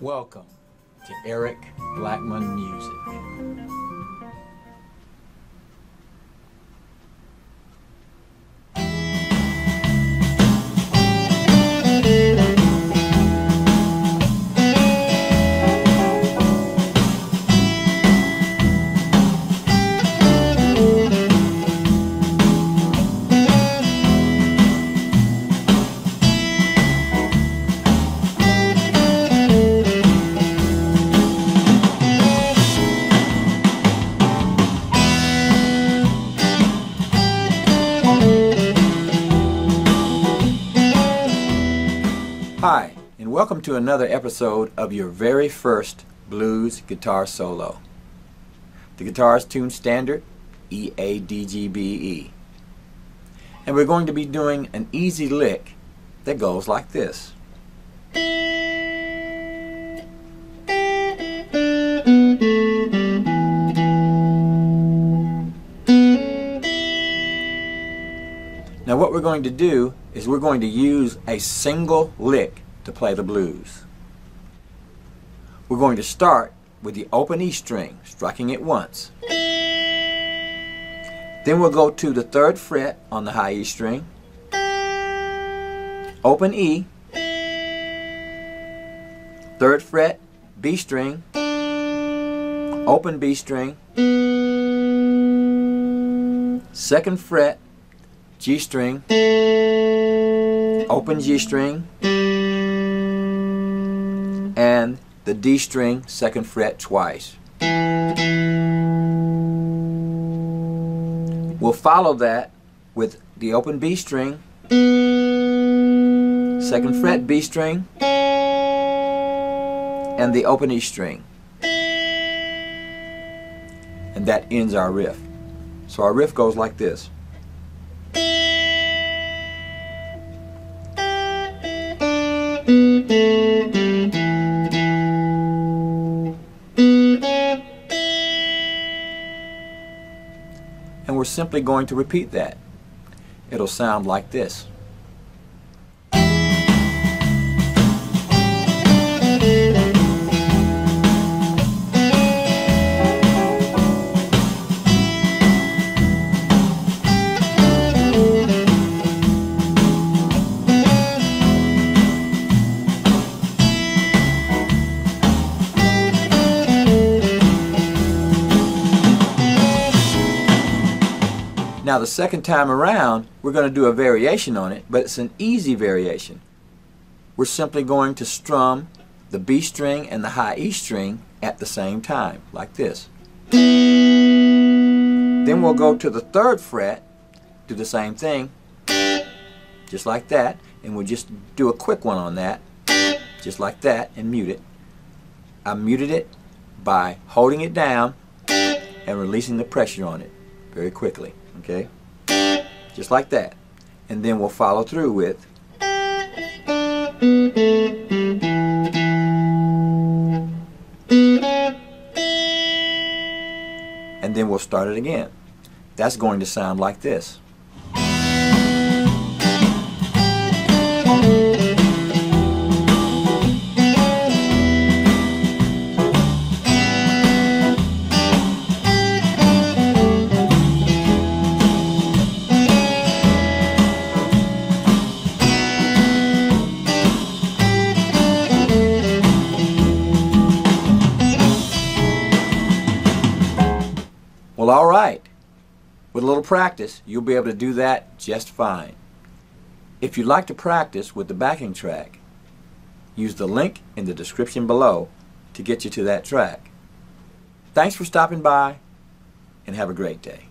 Welcome to Eric Blackmon Music. Hi, and welcome to another episode of your very first blues guitar solo. The guitar is tuned standard E A D G B E. And we're going to be doing an easy lick that goes like this. Now what we're going to do is we're going to use a single lick to play the blues. We're going to start with the open E string, striking it once. Then we'll go to the third fret on the high E string, open E, third fret, B string, open B string, second fret, G string, open G string, and the D string, second fret twice. We'll follow that with the open B string, second fret B string, and the open E string. And that ends our riff. So our riff goes like this. We're simply going to repeat that. It'll sound like this. Now the second time around, we're going to do a variation on it, but it's an easy variation. We're simply going to strum the B string and the high E string at the same time, like this. Then we'll go to the third fret, do the same thing, just like that, and we'll just do a quick one on that, just like that, and mute it. I muted it by holding it down and releasing the pressure on it very quickly okay? Just like that. And then we'll follow through with and then we'll start it again. That's going to sound like this Well, all right. With a little practice, you'll be able to do that just fine. If you'd like to practice with the backing track, use the link in the description below to get you to that track. Thanks for stopping by, and have a great day.